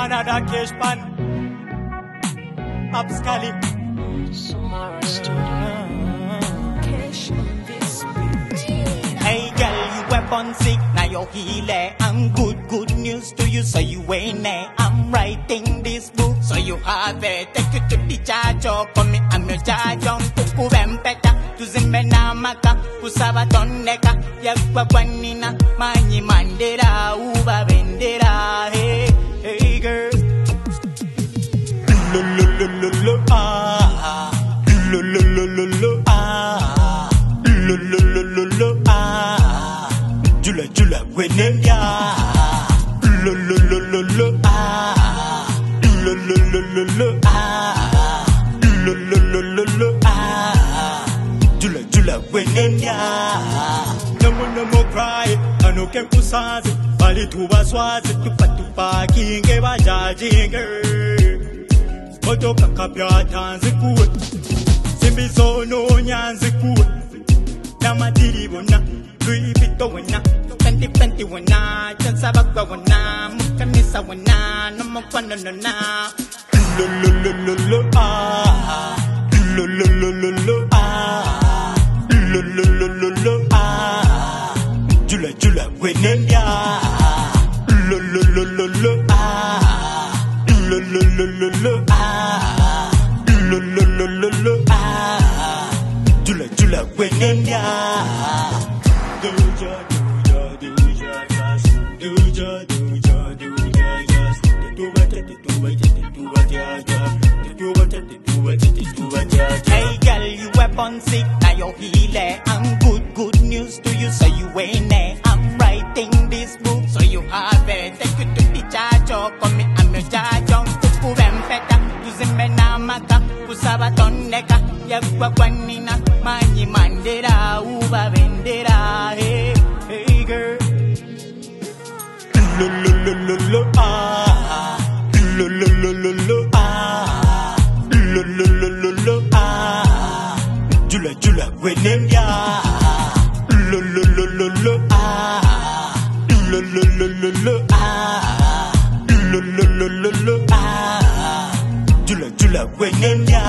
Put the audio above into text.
Another cash pan. Abscali. Hey girl, you weapon sick, now you're healer. And good, good news to you, so you ain't there. I'm writing this book, so you have it. Take you to the church, oh, or come me, I'm your judge. On kuku vempeta, tuzimbe na maka, kusaba toneka, yakwa kwanina, manyi mandela, uba bendera. Hey, hey Lo, lo, lo, lo, lo, ah. Lo, lo, lo, lo, lo, ah. Jula, jula, wenenya. Lo, lo, lo, lo, lo, ah. Lo, lo, lo, lo, lo, ah. Lo, lo, lo, lo, lo, ah. Jula, jula, wenenya. No more, no more cry. Ano ke kusazi. Bali tubaswazi. Tupa, tupa, kinge, bajajinge. motoka kapyata nzikuwe simbisono nyanzikuwe namadiri bona luibito wena penti wena chansabagwa wena mukanisa wena nomokwanonona. Lololololo ah lololololo ah lololololo ah. Jula jula wenenya hey girl you weapon sick now you're healer. I'm good good news to you. So you ain't there. I'm writing this book so you have it. Take it to the church or come me. I'm your on kuku vempeta tuzimbe na maka kusaba yakwa manyi mandela uba bendera hey hey girl. Lo lo lo lo lo ah. Lo lo lo lo lo ah. Lo lo lo lo lo ah. Jula jula wenenya lo lo lo lo lo ah. Lo lo lo lo lo ah. Lo lo lo lo lo ah. jula jula wenenya